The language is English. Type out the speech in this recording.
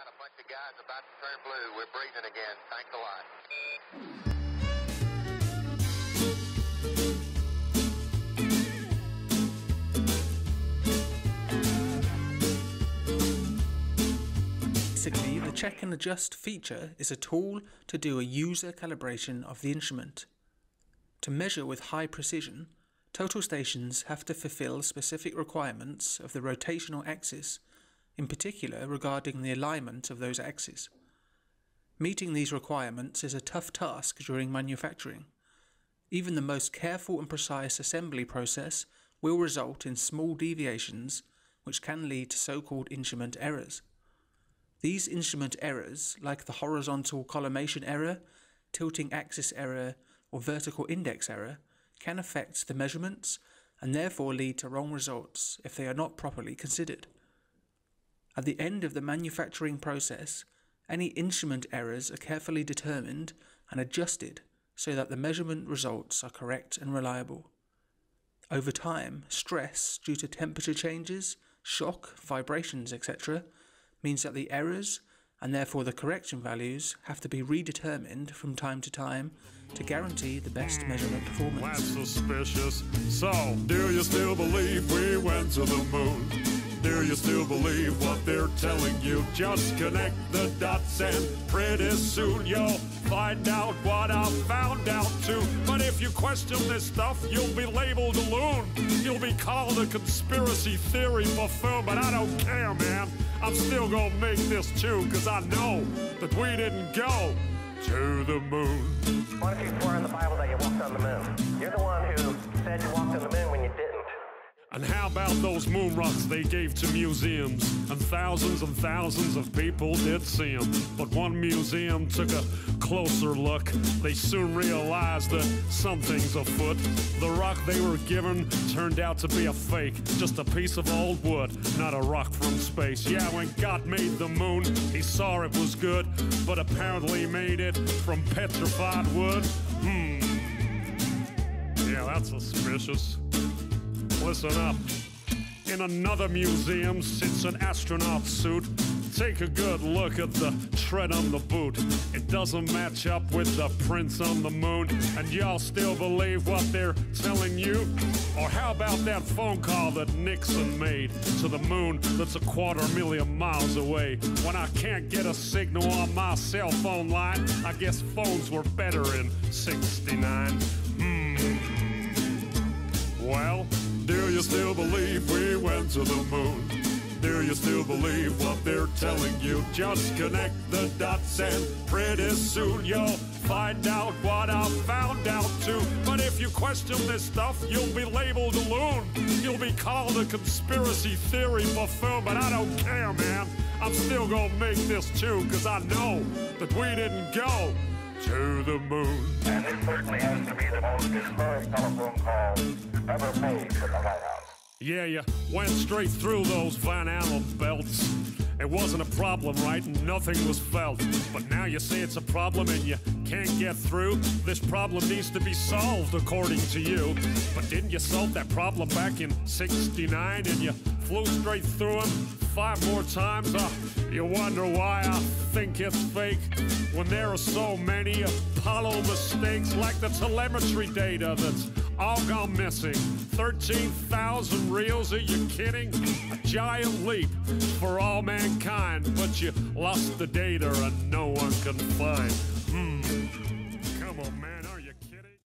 got a bunch of guys about to turn blue. We're breathing again. Thanks a lot. Basically, the check and adjust feature is a tool to do a user calibration of the instrument. To measure with high precision, total stations have to fulfill specific requirements of the rotational axis, in particular regarding the alignment of those axes. Meeting these requirements is a tough task during manufacturing. Even the most careful and precise assembly process will result in small deviations which can lead to so-called instrument errors. These instrument errors, like the horizontal collimation error, tilting axis error, or vertical index error, can affect the measurements and therefore lead to wrong results if they are not properly considered. At the end of the manufacturing process, any instrument errors are carefully determined and adjusted so that the measurement results are correct and reliable. Over time, stress due to temperature changes, shock, vibrations, etc., means that the errors and therefore the correction values have to be redetermined from time to time to guarantee the best measurement performance. That's suspicious. So, do you still believe we went to the moon? Do you still believe what they're telling you? Just connect the dots and pretty soon you'll find out what I found out too. But if you question this stuff, you'll be labeled a loon. You'll be called a conspiracy theory buffoon, but I don't care, man. I'm still gonna make this too, cause I know that we didn't go to the moon. What if you swore in the Bible that you walked on the moon? You're the one who said you walked on the moon when you didn't. And how about those moon rocks they gave to museums? And thousands and thousands of people did see them. But one museum took a closer look. They soon realized that something's afoot. The rock they were given turned out to be a fake. Just a piece of old wood, not a rock from space. Yeah, when God made the moon, he saw it was good. But apparently made it from petrified wood. Hmm. Yeah, that's suspicious. Listen up. In another museum sits an astronaut suit. Take a good look at the tread on the boot. It doesn't match up with the prints on the moon. And y'all still believe what they're telling you? Or how about that phone call that Nixon made to the moon that's a quarter million miles away? When I can't get a signal on my cell phone line, I guess phones were better in 69. Hmm. Well, do you still believe we went to the moon? Do you still believe what they're telling you? Just connect the dots and pretty soon you'll find out what I found out too. But if you question this stuff, you'll be labeled a loon. You'll be called a conspiracy theory buffoon, but I don't care, man. I'm still gonna make this too, cause I know that we didn't go to the moon. And this certainly has to be the most historic telephone call ever made Yeah, you went straight through those Van Allen belts. It wasn't a problem, right? Nothing was felt. But now you say it's a problem and you can't get through. This problem needs to be solved, according to you. But didn't you solve that problem back in 69 and you flew straight through them five more times? Uh, you wonder why I think it's fake when there are so many Apollo mistakes, like the telemetry data that's all gone missing. 13,000 reels, are you kidding? A giant leap for all mankind, but you lost the data and no one can find. Hmm. Come on, man.